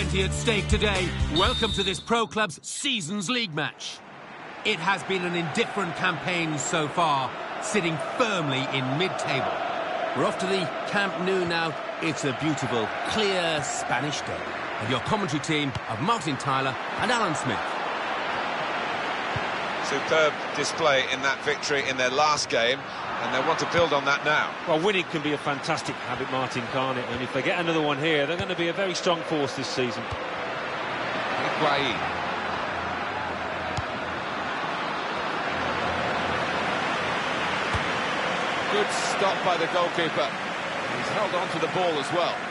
plenty at stake today. Welcome to this Pro Club's Seasons League match. It has been an indifferent campaign so far, sitting firmly in mid-table. We're off to the Camp Nou now. It's a beautiful, clear Spanish day. And your commentary team of Martin Tyler and Alan Smith. Superb display in that victory in their last game, and they want to build on that now. Well, winning can be a fantastic habit, Martin, can't it? And if they get another one here, they're going to be a very strong force this season. Higuain. Good stop by the goalkeeper. He's held on to the ball as well.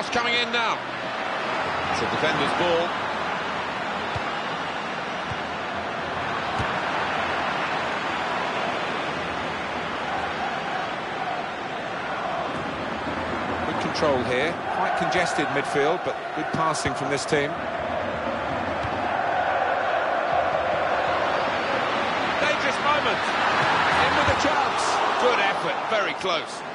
Cross coming in now. It's a defender's ball. Good control here. Quite congested midfield, but good passing from this team. Dangerous moment. In with a chance. Good effort. Very close.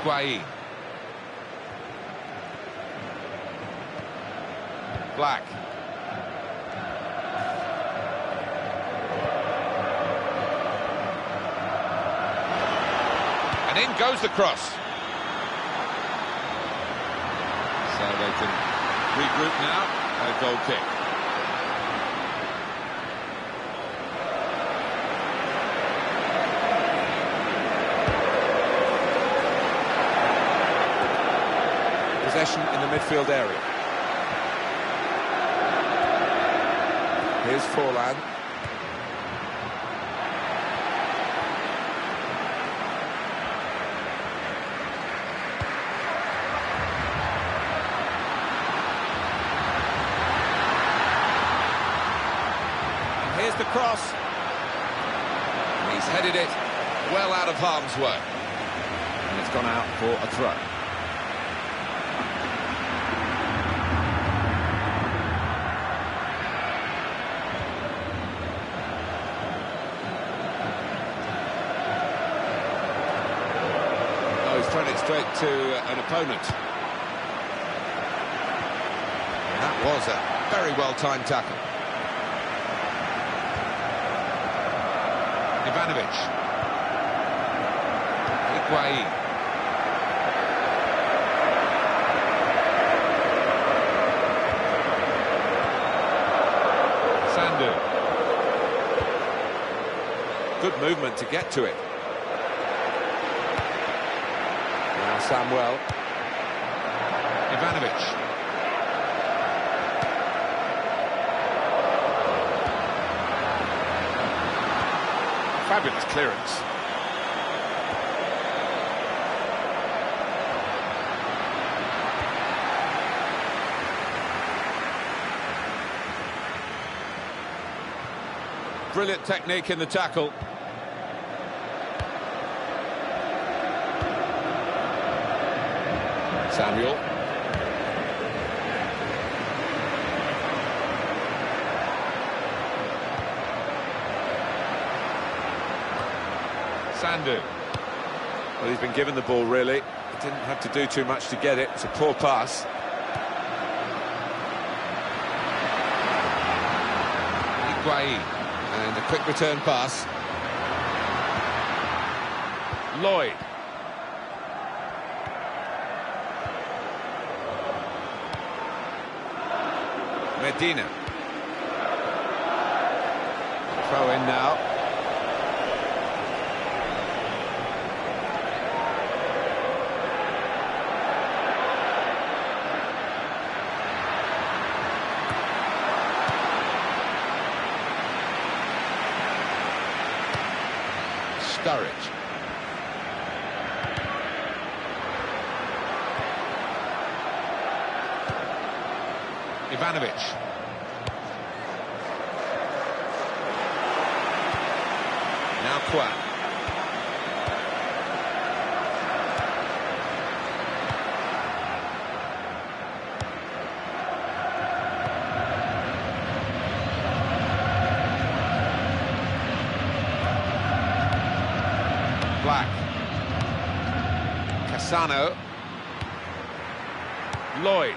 Higuain. Black. And in goes the cross. So they can regroup now. A goal kick. In the midfield area. Here's Forlan. Here's the cross. And he's headed it well out of harm's way. And it's gone out for a throw. Oh, he's thrown it straight to an opponent. That was a very well-timed tackle. Ivanovic. Higuain. Sandu. Good movement to get to it. Now Samuel. Ivanovic. Fabulous clearance. Brilliant technique in the tackle. Samuel. Sandu. Well, he's been given the ball, really. He didn't have to do too much to get it. It's a poor pass. Higuain. And a quick return pass. Lloyd. Medina. Throw in now. Sturridge. Ivanovic. Cassano. Lloyd.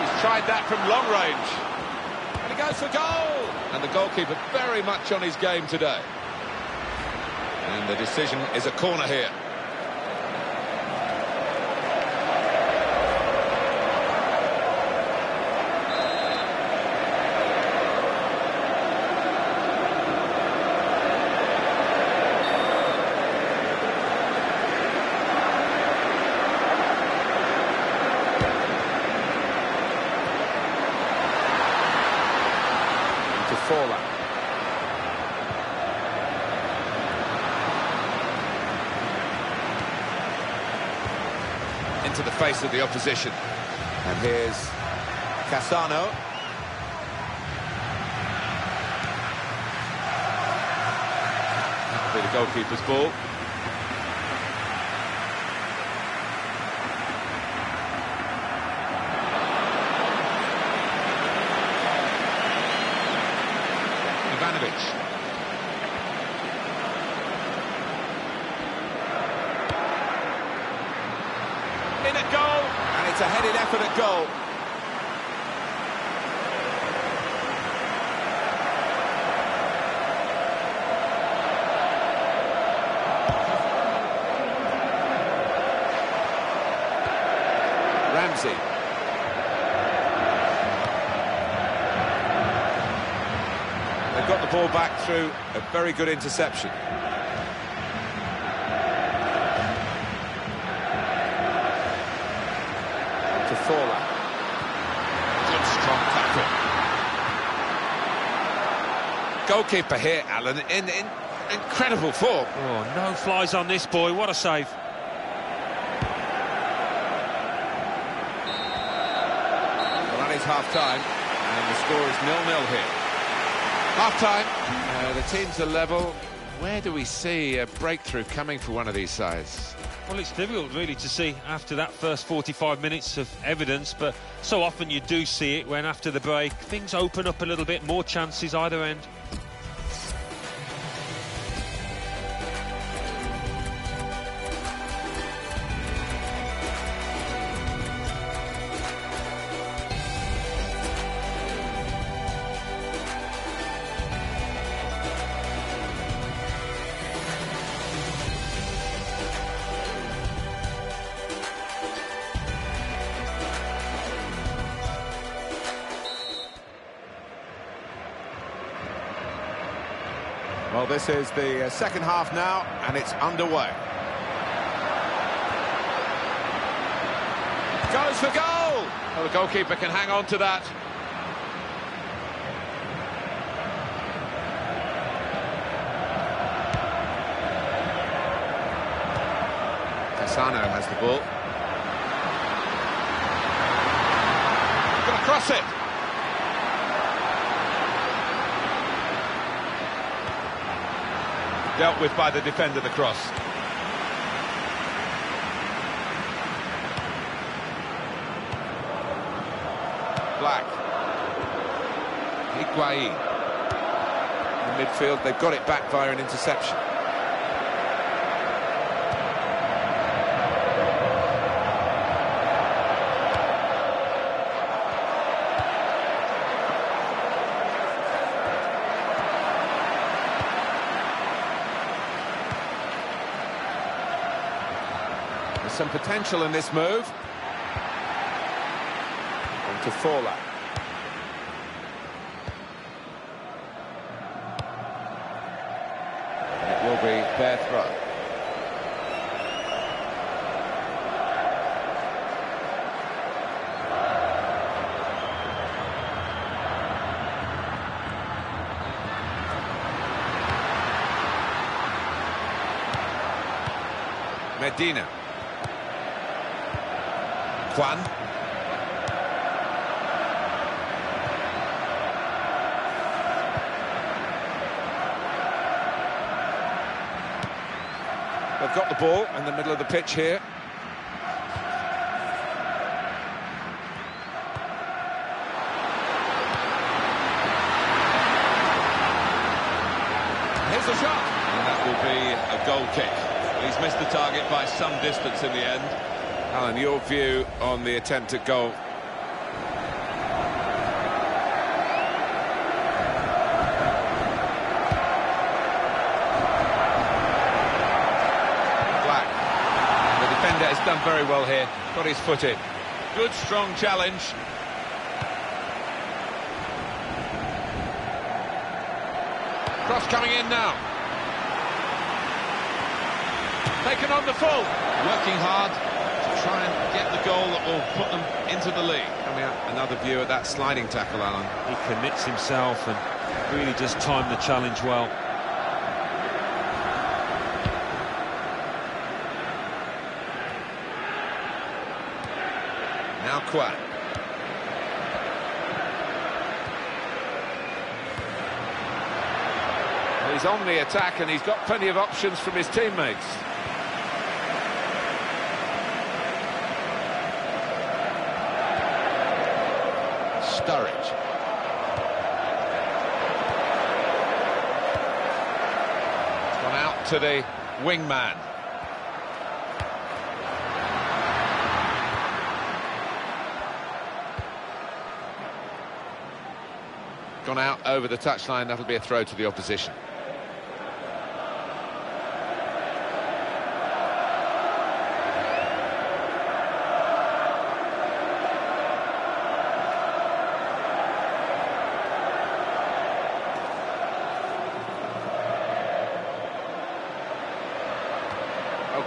He's tried that from long range. And he goes for goal. And the goalkeeper very much on his game today. And the decision is a corner here. Fowler. Into the face of the opposition. And here's Cassano. That'll be the goalkeeper's ball. Ivanovic. In at goal, and it's a headed effort at goal. They've got the ball back through a very good interception. To Fowler. Good strong tackle. Goalkeeper here, Alan, in, in incredible form. Oh, no flies on this boy. What a save. Well, that is half-time, and the score is nil-nil here. Half-time, uh, the teams are level. Where do we see a breakthrough coming for one of these sides? Well, it's difficult really to see after that first 45 minutes of evidence, but so often you do see it when after the break things open up a little bit, more chances either end. Well, this is the uh, second half now, and it's underway. Goes for goal! Well, the goalkeeper can hang on to that. Cassano has the ball. To cross it. Dealt with by the defender, the cross. Black. Higuain. In midfield, they've got it back via an interception. There's some potential in this move. On to Thorler. It will be fair throw. Medina. Juan. They've got the ball in the middle of the pitch here. Here's the shot. And that will be a goal kick. He's missed the target by some distance in the end. Alan, your view on the attempt at goal? Black. The defender has done very well here. Got his foot in. Good, strong challenge. Cross coming in now. Taken on the full. Working hard to try and get the goal that will put them into the league. Coming up, another view of that sliding tackle, Alan. He commits himself and really just timed the challenge well. Now Quan. Well, he's on the attack and he's got plenty of options from his teammates. Sturridge. Gone out to the wingman. Gone out over the touchline, that'll be a throw to the opposition.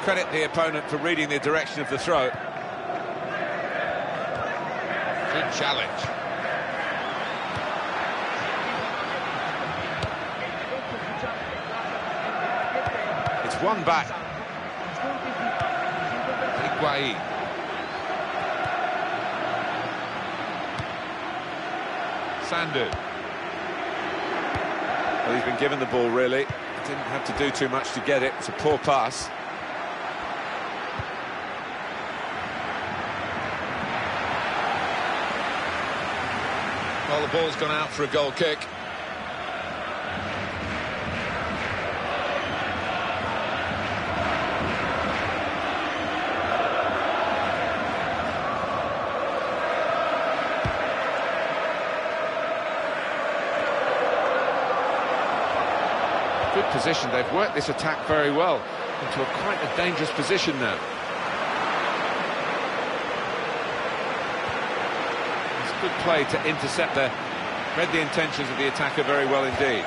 Credit the opponent for reading the direction of the throw. Good challenge. It's one back. Higuain. Sandu. Well, he's been given the ball, really. Didn't have to do too much to get it. It's a poor pass. Well, the ball's gone out for a goal kick. Good position. They've worked this attack very well into a quite a dangerous position now. Good play to intercept there. Read the intentions of the attacker very well indeed.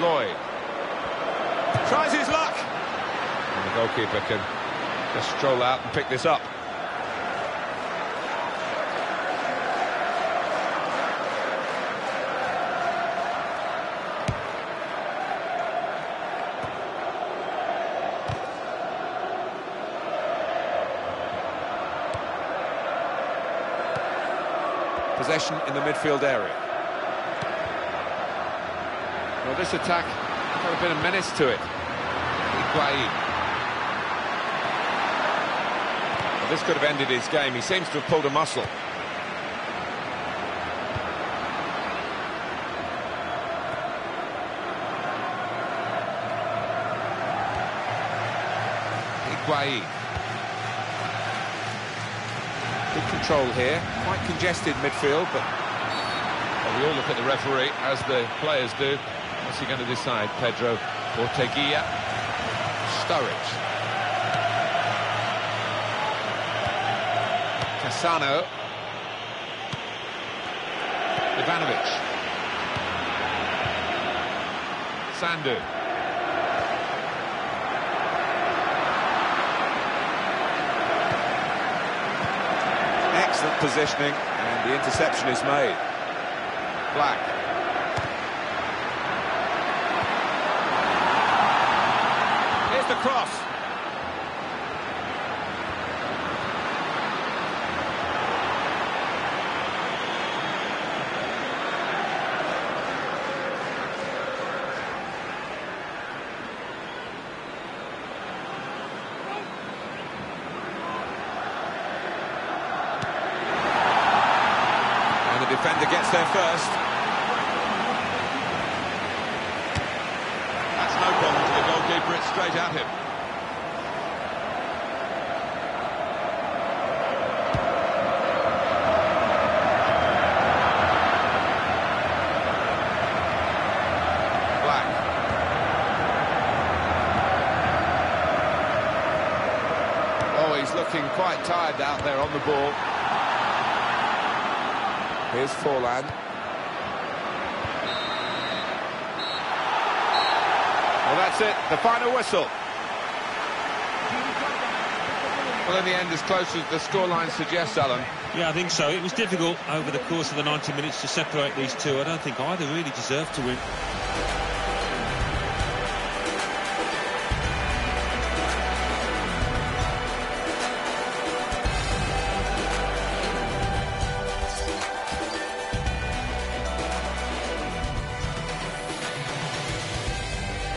Lloyd tries his luck. And the goalkeeper can just stroll out and pick this up. Possession in the midfield area. Well, this attack got a bit of menace to it. Well, this could have ended his game. He seems to have pulled a muscle. Higuain. Good control here. Quite congested midfield, but Well, we all look at the referee, as the players do. What's he going to decide? Pedro Orteguilla. Sturridge. Cassano. Ivanovic. Sandu. Positioning, and the interception is made. Black. Here's the cross. And the defender gets there first. That's no problem goalkeeper, it's straight at him. Oh, he's looking quite tired out there on the ball. Here's Forlan. Well, that's it. The final whistle. Well, in the end, as close as the scoreline suggests, Alan. Yeah, I think so. It was difficult over the course of the 90 minutes to separate these two. I don't think either really deserved to win.